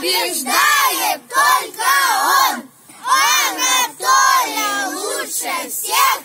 побеждает только он. Анатолий лучше всех.